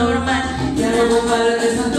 normal. Ya no normal, es normal.